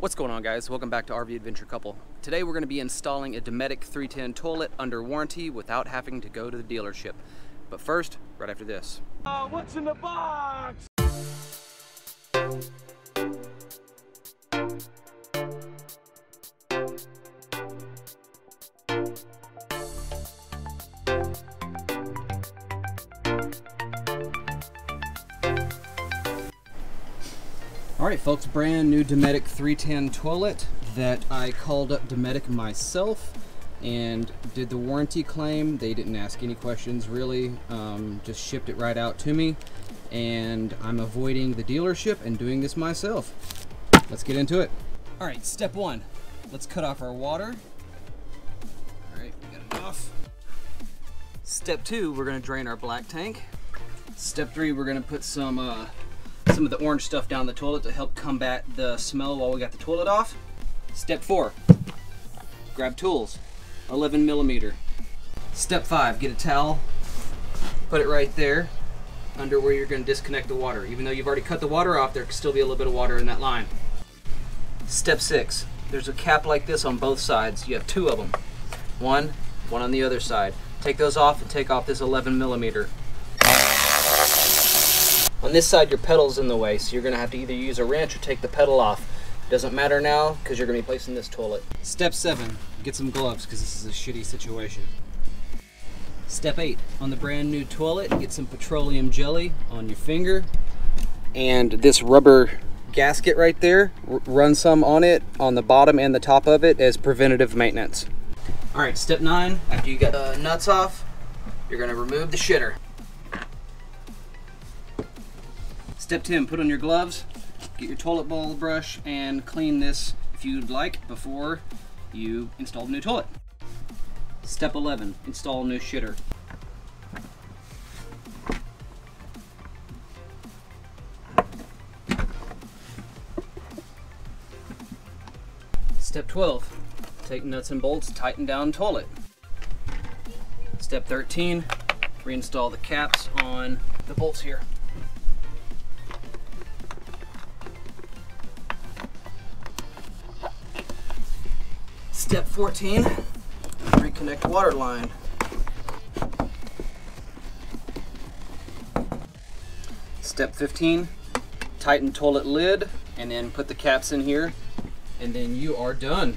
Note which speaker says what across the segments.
Speaker 1: What's going on guys? Welcome back to RV Adventure Couple. Today we're going to be installing a Dometic 310 toilet under warranty without having to go to the dealership. But first, right after this.
Speaker 2: Uh, what's in the box?
Speaker 1: Alright folks, brand new Dometic 310 toilet that I called up Dometic myself and did the warranty claim. They didn't ask any questions really, um, just shipped it right out to me and I'm avoiding the dealership and doing this myself. Let's get into it. Alright, step one, let's cut off our water. Alright, we got it off. Step two, we're gonna drain our black tank. Step three, we're gonna put some uh, some of the orange stuff down the toilet to help combat the smell while we got the toilet off. Step four, grab tools, 11 millimeter. Step five, get a towel, put it right there under where you're gonna disconnect the water. Even though you've already cut the water off, there can still be a little bit of water in that line. Step six, there's a cap like this on both sides. You have two of them. One, one on the other side. Take those off and take off this 11 millimeter. On this side, your pedal's in the way, so you're gonna have to either use a wrench or take the pedal off. Doesn't matter now, because you're gonna be placing this toilet. Step seven, get some gloves, because this is a shitty situation. Step eight, on the brand new toilet, get some petroleum jelly on your finger. And this rubber gasket right there, run some on it, on the bottom and the top of it as preventative maintenance. All right, step nine, after you get the nuts off, you're gonna remove the shitter. Step 10, put on your gloves, get your toilet bowl brush, and clean this if you'd like before you install the new toilet. Step 11, install a new shitter. Step 12, take nuts and bolts, tighten down toilet. Step 13, reinstall the caps on the bolts here. Step 14, reconnect water line. Step 15, tighten toilet lid and then put the caps in here and then you are done.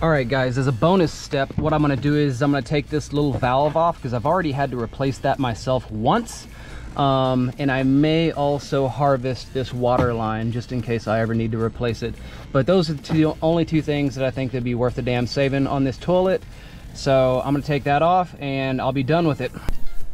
Speaker 1: All right guys, as a bonus step, what I'm gonna do is I'm gonna take this little valve off because I've already had to replace that myself once. Um, and I may also harvest this water line just in case I ever need to replace it. But those are the only two things that I think that'd be worth the damn saving on this toilet. So I'm gonna take that off and I'll be done with it.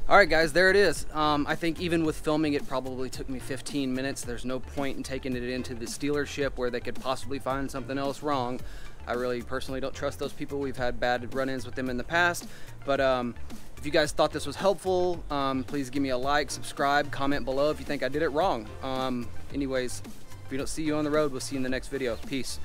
Speaker 1: All right guys, there it is. Um, I think even with filming it probably took me 15 minutes. There's no point in taking it into the dealership where they could possibly find something else wrong. I really personally don't trust those people. We've had bad run-ins with them in the past. But um, if you guys thought this was helpful, um, please give me a like, subscribe, comment below if you think I did it wrong. Um, anyways, if we don't see you on the road, we'll see you in the next video. Peace.